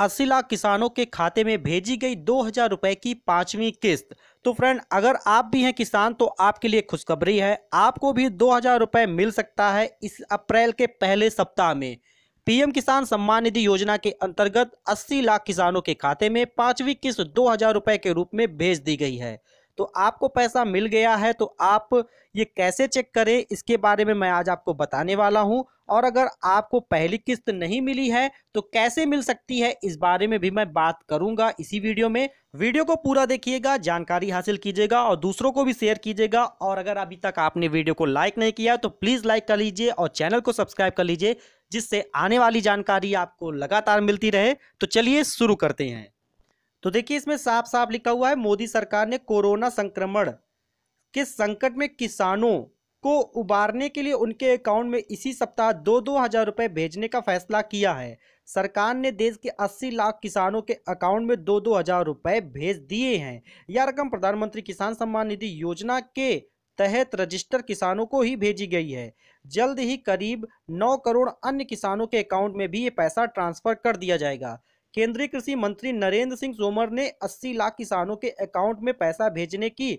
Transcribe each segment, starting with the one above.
अस्सी लाख किसानों के खाते में भेजी गई दो हज़ार रुपए की पांचवी किस्त। तो फ्रेंड अगर आप भी हैं किसान तो आपके लिए खुशखबरी है। आपको भी दो हज़ार रुपए मिल सकता है इस अप्रैल के पहले सप्ताह में। पीएम किसान सम्मान निधि योजना के अंतर्गत 80 लाख किसानों के खाते में पांचवी किस्त दो हज़ार रुपए के रूप में भेज दी गई है। तो आपको पैसा मिल गया है तो आप ये कैसे चेक करें? इसके बारे में मैं आज आपको बताने वाला हूँ। और अगर आपको पहली किस्त नहीं मिली है तो कैसे मिल सकती है? इस बारे में भी मैं बात करूँगा इसी वीडियो में। वीडियो को पूरा देखिएगा, जानकारी हासिल कीजिएगा और दूसरों को भी शेयर कीजिएगा। और अगर अभी तक आपने वीडियो को लाइक नहीं किया तो प्लीज़ लाइक कर लीजिए और चैनल को सब्सक्राइब कर लीजिए, जिससे आने वाली जानकारी आपको लगातार मिलती रहे। तो चलिए शुरू करते हैं। तो देखिए, इसमें साफ़ साफ़ लिखा हुआ है, मोदी सरकार ने कोरोना संक्रमण के संकट में किसानों को उबारने के लिए उनके अकाउंट में इसी सप्ताह दो दो हज़ार रुपए भेजने का फैसला किया है। सरकार ने देश के 80 लाख किसानों के अकाउंट में दो दो हज़ार रुपए भेज दिए हैं। यह रकम प्रधानमंत्री किसान सम्मान निधि योजना के तहत रजिस्टर किसानों को ही भेजी गई है। जल्द ही करीब 9 करोड़ अन्य किसानों के अकाउंट में भी ये पैसा ट्रांसफ़र कर दिया जाएगा। केंद्रीय कृषि मंत्री नरेंद्र सिंह तोमर ने 80 लाख किसानों के अकाउंट में पैसा भेजने की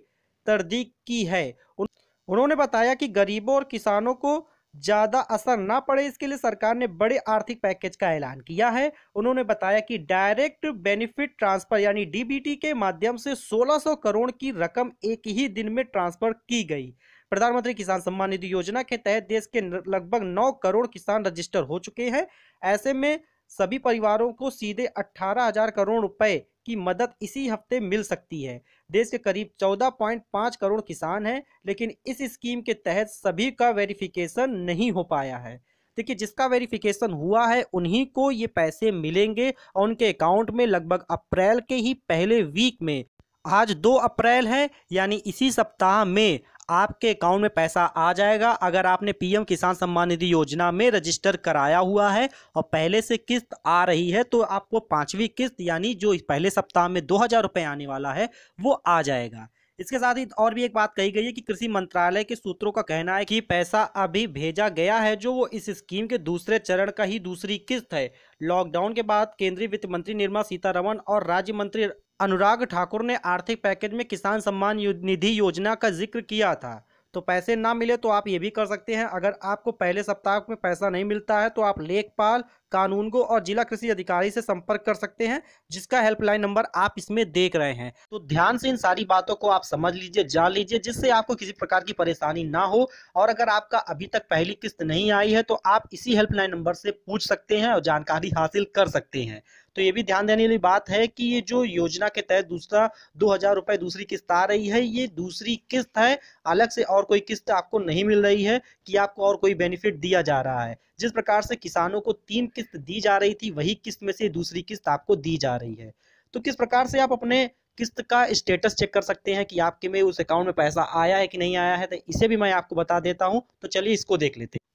तरदीक की है। उन्होंने बताया कि गरीबों और किसानों को ज़्यादा असर ना पड़े, इसके लिए सरकार ने बड़े आर्थिक पैकेज का ऐलान किया है। उन्होंने बताया कि डायरेक्ट बेनिफिट ट्रांसफ़र यानी डीबीटी के माध्यम से 1600 करोड़ की रकम एक ही दिन में ट्रांसफ़र की गई। प्रधानमंत्री किसान सम्मान निधि योजना के तहत देश के लगभग 9 करोड़ किसान रजिस्टर हो चुके हैं। ऐसे में सभी परिवारों को सीधे अट्ठारह हज़ार करोड़ रुपए की मदद इसी हफ़्ते मिल सकती है। देश के करीब 14.5 करोड़ किसान हैं, लेकिन इस स्कीम के तहत सभी का वेरिफिकेशन नहीं हो पाया है। देखिए, जिसका वेरिफिकेशन हुआ है, उन्हीं को ये पैसे मिलेंगे और उनके अकाउंट में लगभग अप्रैल के ही पहले वीक में। आज दो अप्रैल है, यानी इसी सप्ताह में आपके अकाउंट में पैसा आ जाएगा। अगर आपने पीएम किसान सम्मान निधि योजना में रजिस्टर कराया हुआ है और पहले से किस्त आ रही है तो आपको पांचवी किस्त, यानी जो पहले सप्ताह में दो हज़ार रुपये आने वाला है, वो आ जाएगा। इसके साथ ही और भी एक बात कही गई है कि कृषि मंत्रालय के सूत्रों का कहना है कि पैसा अभी भेजा गया है, जो वो इस स्कीम के दूसरे चरण का ही दूसरी किस्त है। लॉकडाउन के बाद केंद्रीय वित्त मंत्री निर्मला सीतारमन और राज्य मंत्री अनुराग ठाकुर ने आर्थिक पैकेज में किसान सम्मान निधि योजना का ज़िक्र किया था। तो पैसे ना मिले तो आप ये भी कर सकते हैं। अगर आपको पहले सप्ताह में पैसा नहीं मिलता है तो आप लेखपाल कानून को और जिला कृषि अधिकारी से संपर्क कर सकते हैं, जिसका हेल्पलाइन नंबर आप इसमें देख रहे हैं। तो ध्यान से इन सारी बातों को आप समझ लीजिए, जान लीजिए, जिससे आपको किसी प्रकार की परेशानी ना हो। और अगर आपका अभी तक पहली किस्त नहीं आई है तो आप इसी हेल्पलाइन नंबर से पूछ सकते हैं और जानकारी हासिल कर सकते हैं। तो ये भी ध्यान देने वाली बात है कि ये जो योजना के तहत दूसरा दो हज़ार रुपए दूसरी किस्त आ रही है, ये दूसरी किस्त है, अलग से और कोई किस्त आपको नहीं मिल रही है कि आपको और कोई बेनिफिट दिया जा रहा है। जिस प्रकार से किसानों को तीन किस्त दी जा रही थी, वही किस्त में से दूसरी किस्त आपको दी जा रही है। तो किस प्रकार से आप अपने किस्त का स्टेटस चेक कर सकते हैं कि आपके में उस अकाउंट में पैसा आया है कि नहीं आया है? तो इसे भी मैं आपको बता देता हूँ। तो चलिए इसको देख लेते हैं।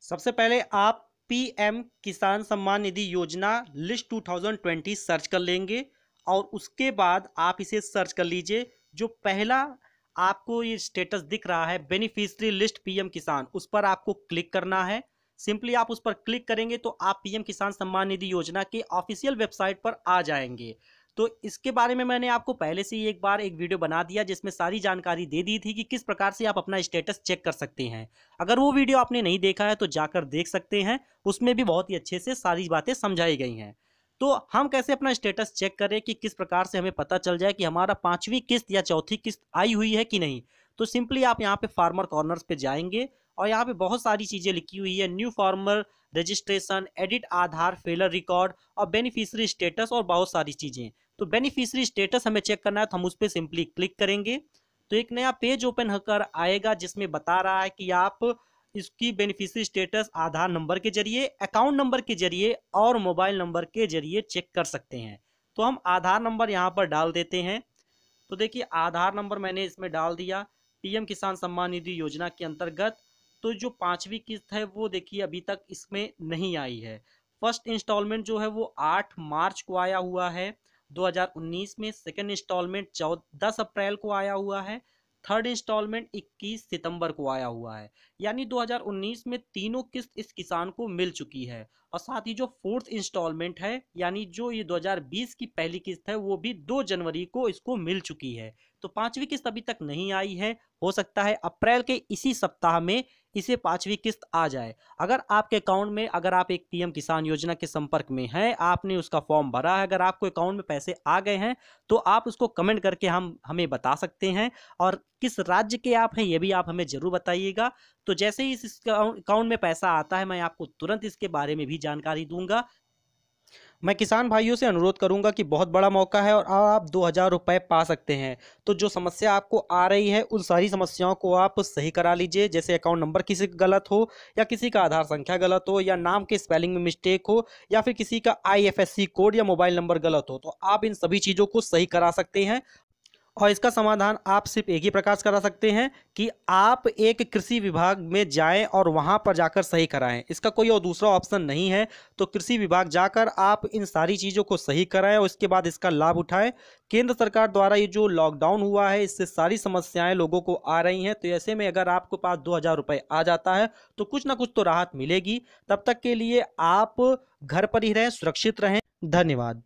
सबसे पहले आप पीएम किसान सम्मान निधि योजना लिस्ट 2020 सर्च कर लेंगे और उसके बाद आप इसे सर्च कर लीजिए। जो पहला आपको ये स्टेटस दिख रहा है बेनिफिशरी लिस्ट पीएम किसान, उस पर आपको क्लिक करना है। सिंपली आप उस पर क्लिक करेंगे तो आप पीएम किसान सम्मान निधि योजना के ऑफिशियल वेबसाइट पर आ जाएँगे। तो इसके बारे में मैंने आपको पहले से ही एक बार एक वीडियो बना दिया जिसमें सारी जानकारी दे दी थी कि किस प्रकार से आप अपना स्टेटस चेक कर सकते हैं। अगर वो वीडियो आपने नहीं देखा है तो जाकर देख सकते हैं, उसमें भी बहुत ही अच्छे से सारी बातें समझाई गई हैं। तो हम कैसे अपना स्टेटस चेक करें कि किस प्रकार से हमें पता चल जाए कि हमारा पाँचवीं किस्त या चौथी किस्त आई हुई है कि नहीं? तो सिंपली आप यहाँ पे फार्मर कॉर्नर्स पे जाएँगे और यहाँ पे बहुत सारी चीज़ें लिखी हुई है। New farmer registration edit Aadhaar failure record और बेनिफिशियरी स्टेटस और बहुत सारी चीज़ें तो बेनिफिशियरी स्टेटस हमें चेक करना है तो हम उस पर सिंपली क्लिक करेंगे। तो एक नया पेज ओपन होकर आएगा, जिसमें बता रहा है कि आप इसकी बेनिफिशियरी स्टेटस आधार नंबर के ज़रिए अकाउंट नंबर के ज़रिए और मोबाइल नंबर के ज़रिए चेक कर सकते हैं। तो हम आधार नंबर यहाँ पर डाल देते हैं। तो देखिए, आधार नंबर मैंने इसमें डाल दिया। पीएम किसान सम्मान निधि योजना के अंतर्गत तो जो पांचवी किस्त है, वो देखिए अभी तक इसमें नहीं आई है। फ़र्स्ट इंस्टॉलमेंट जो है, वो आठ मार्च को आया हुआ है। 2019 में सेकेंड इंस्टॉलमेंट चौ दस अप्रैल को आया हुआ है। थर्ड इंस्टॉलमेंट 21 सितंबर को आया हुआ है। यानी 2019 में तीनों किस्त इस किसान को मिल चुकी है। और साथ ही जो फोर्थ इंस्टॉलमेंट है, यानी जो ये 2020 की पहली किस्त है, वो भी 2 जनवरी को इसको मिल चुकी है। तो पांचवी किस्त अभी तक नहीं आई है। हो सकता है अप्रैल के इसी सप्ताह में इसे पांचवी किस्त आ जाए। अगर आपके अकाउंट में, अगर आप एक पीएम किसान योजना के संपर्क में हैं, आपने उसका फॉर्म भरा है, अगर आपको अकाउंट में पैसे आ गए हैं तो आप उसको कमेंट करके हम, हमें बता सकते हैं। और किस राज्य के आप हैं, ये भी आप हमें ज़रूर बताइएगा। तो जैसे ही इस अकाउंट में पैसा आता है, मैं आपको तुरंत इसके बारे में भी जानकारी दूँगा। मैं किसान भाइयों से अनुरोध करूँगा कि बहुत बड़ा मौका है और आप दो हज़ार रुपये पा सकते हैं। तो जो समस्या आपको आ रही है, उन सारी समस्याओं को आप सही करा लीजिए, जैसे अकाउंट नंबर किसी का गलत हो, या किसी का आधार संख्या गलत हो, या नाम के स्पेलिंग में मिस्टेक हो, या फिर किसी का आईएफएससी कोड या मोबाइल नंबर गलत हो तो आप इन सभी चीज़ों को सही करा सकते हैं। और इसका समाधान आप सिर्फ़ एक ही प्रकार करा सकते हैं कि आप एक कृषि विभाग में जाएँ और वहाँ पर जाकर सही कराएँ। इसका कोई और दूसरा ऑप्शन नहीं है। तो कृषि विभाग जाकर आप इन सारी चीज़ों को सही कराएँ और इसके बाद इसका लाभ उठाएँ। केंद्र सरकार द्वारा ये जो लॉकडाउन हुआ है, इससे सारी समस्याएँ लोगों को आ रही हैं। तो ऐसे में अगर आपके पास दो हज़ार रुपये आ जाता है तो कुछ ना कुछ तो राहत मिलेगी। तब तक के लिए आप घर पर ही रहें, सुरक्षित रहें। धन्यवाद।